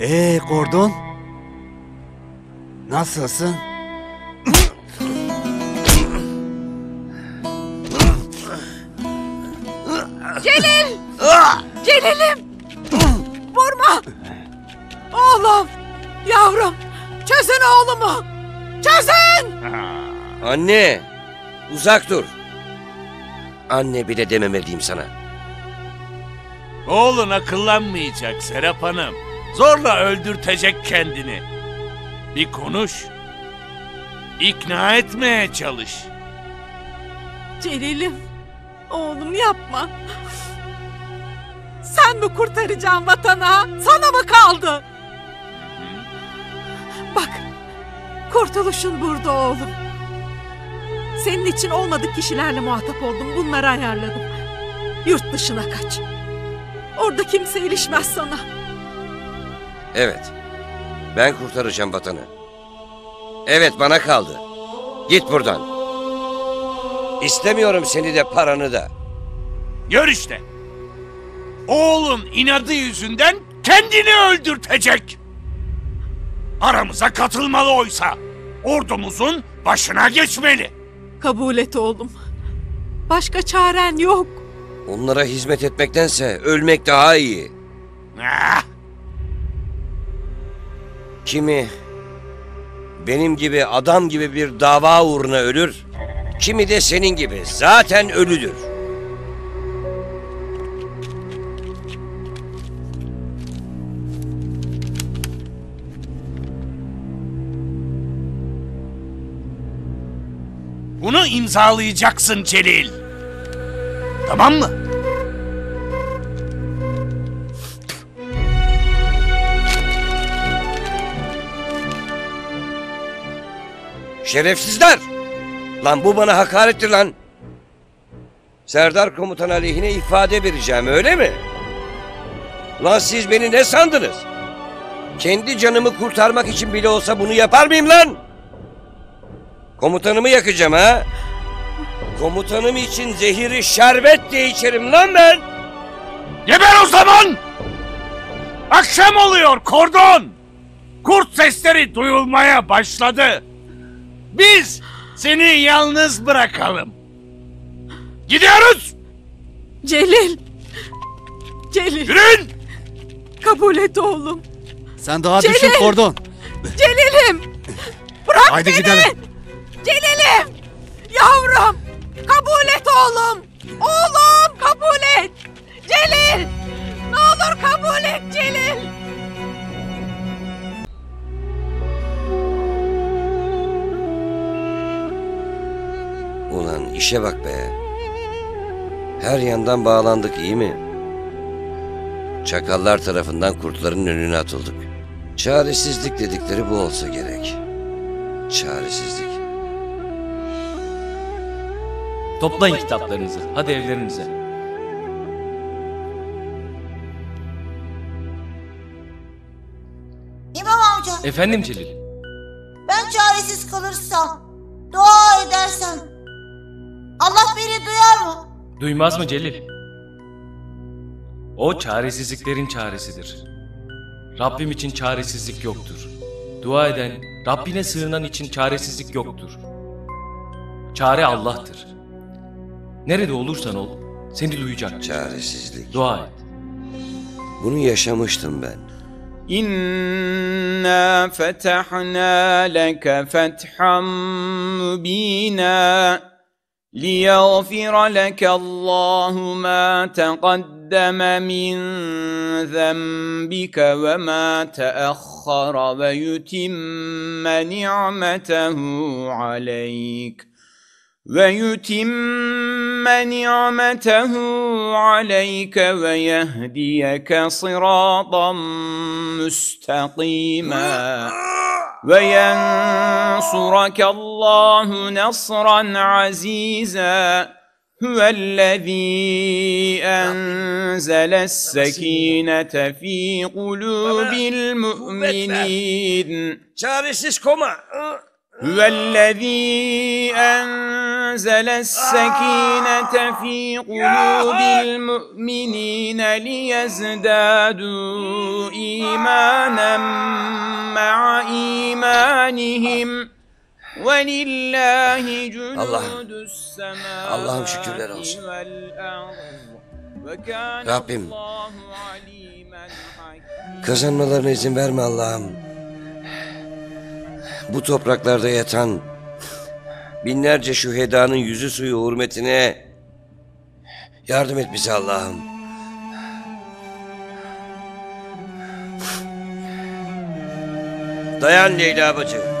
Ee Gordon? Nasılsın? Celil! Celil'im! Vurma! Oğlum! Yavrum! Çözün oğlumu! Çözün! Anne! Uzak dur. Anne bile dememeliyim sana. Oğlun akıllanmayacak Serap Hanım. Zorla öldürtecek kendini. Bir konuş. İkna etmeye çalış. Celil'im! Oğlum yapma! Sen mi kurtaracaksın vatana? Sana mı kaldı? Bak, kurtuluşun burada oğlum. Senin için olmadık kişilerle muhatap oldum, bunları ayarladım. Yurt dışına kaç. Orada kimse ilişmez sana. Evet. Ben kurtaracağım vatanı. Evet bana kaldı. Git buradan. İstemiyorum seni de paranı da. Gör işte. Oğlun inadı yüzünden kendini öldürtecek. Aramıza katılmalı oysa. Ordumuzun başına geçmeli. Kabul et oğlum. Başka çaren yok. Onlara hizmet etmektense ölmek daha iyi. Ah, Kimi benim gibi adam gibi bir dava uğruna ölür, kimi de senin gibi zaten ölüdür. bunu imzalayacaksın Celil. Tamam mı? Şerefsizler! Lan bu bana hakarettir lan. Serdar komutan aleyhine ifade vereceğim öyle mi? Lan siz beni ne sandınız? Kendi canımı kurtarmak için bile olsa bunu yapar mıyım lan? Komutanımı yakacağım ha? Komutanım için zehiri şerbet diye içerim lan ben. Geber o zaman! Akşam oluyor kordon! Kurt sesleri duyulmaya başladı. Biz seni yalnız bırakalım. Gidiyoruz! Celil! Celil! Yürüyün! Kabul et oğlum. Sen daha Celil! düşün Gordon. Celil'im! Bırak Haydi beni! gidelim. Celil'im! Yavrum! Kabul et oğlum! Oğlum kabul et! Celil! Ne olur kabul et Celil! İşe bak be. Her yandan bağlandık iyi mi? Çakallar tarafından kurtların önüne atıldık. Çaresizlik dedikleri bu olsa gerek. Çaresizlik. Toplayın kitaplarınızı. Hadi evlerinize. İmam amca Efendim Celil. ben çaresiz kalırsam, dua edersem Allah beni duyar mı? Duymaz mı Celil? O çaresizliklerin çaresidir. Rabbim için çaresizlik yoktur. Dua eden, Rabbine sığınan için çaresizlik yoktur. Çare Allah'tır. Nerede olursan ol, seni duyacak. Çaresizlik. Dua et. Bunu yaşamıştım ben. İnna fetahna leke fethan mubina. ليغفر لك الله ما تقدم من ذنبك وما تأخر ويتم نعمته عليك ويتم نعمته عليك ويهديك صراطا مستقيما. وينصرك الله نصرا عزيزا. هو الذي أنزل السكينة في قلوب المؤمنين. هو الذي أنزل السكينة في قلوب المؤمنين ليزدادوا إيمانا إيمانهم ولله جنود Allah'ım, السماوات Allah'ım şükürler olsun. والأرض وكان Rabbim, الله عليما حكيما Kazanmalarına izin verme Allah'ım. Bu topraklarda yatan binlerce şühedanın yüzü suyu hürmetine yardım et bize Allah'ım. Dayan Leyla bacı.